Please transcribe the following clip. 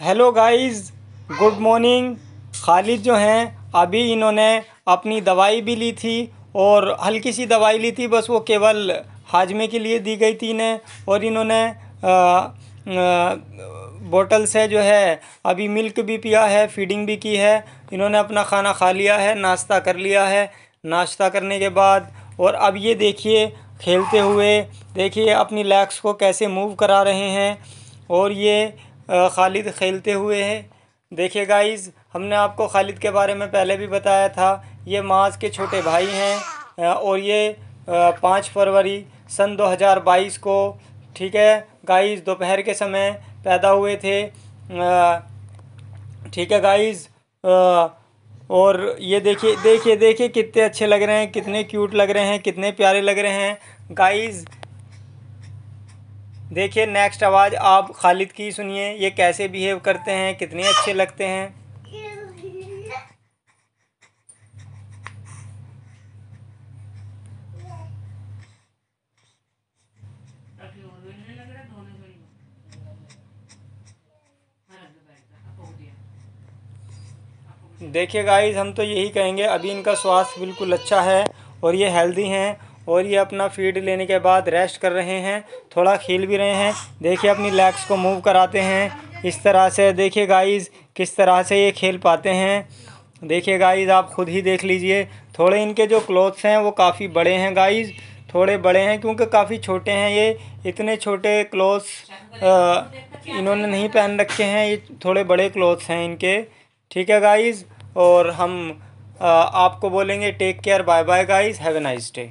Hello guys good morning Khalid जो हैं, अभी इन्होंने अपनी दवाई भी ली थी और हल्की सी दवाई ली थी, बस वो केवल हाजमे के लिए दी गई थी इन्हें और इन्होंने बोतल से जो है, अभी मिल्क भी पिया है फीडिंग भी की है। इन्होंने अपना खाना खा लिया है, नाश्ता कर लिया है। नाश्ता करने के बाद और अब ये देखिए, खेलते हुए देखिए अपनी लेग्स को कैसे मूव करा रहे हैं। और ये खालिद खेलते हुए हैं। देखिए गाइस हमने आपको खालिद के बारे में पहले भी बताया था, ये माज के छोटे भाई हैं और ये पाँच फरवरी सन 2022 को, ठीक है गाइस दोपहर के समय पैदा हुए थे। ठीक है गाइस और ये देखिए देखिए देखिए कितने अच्छे लग रहे हैं, कितने क्यूट लग रहे हैं, कितने प्यारे लग रहे हैं। गाइस देखिए नेक्स्ट आवाज़ आप खालिद की सुनिए। ये कैसे बिहेव करते हैं, कितने अच्छे लगते हैं। देखिए गाइस हम तो यही कहेंगे, अभी इनका स्वास्थ्य बिल्कुल अच्छा है और ये हेल्दी हैं। और ये अपना फ़ीड लेने के बाद रेस्ट कर रहे हैं। थोड़ा खेल भी रहे हैं। देखिए अपनी लेग्स को मूव कराते हैं। इस तरह से देखिए गाइस किस तरह से ये खेल पाते हैं। देखिए गाइस आप खुद ही देख लीजिए। थोड़े इनके जो क्लोथ्स हैं, वो काफ़ी बड़े हैं गाइस थोड़े बड़े हैं क्योंकि काफ़ी छोटे हैं ये। इतने छोटे क्लोथ्स इन्होंने नहीं पहन रखे हैं। ये थोड़े बड़े क्लोथ्स हैं इनके। ठीक है गाइज़ और हम आपको बोलेंगे take care bye bye guys have a nice day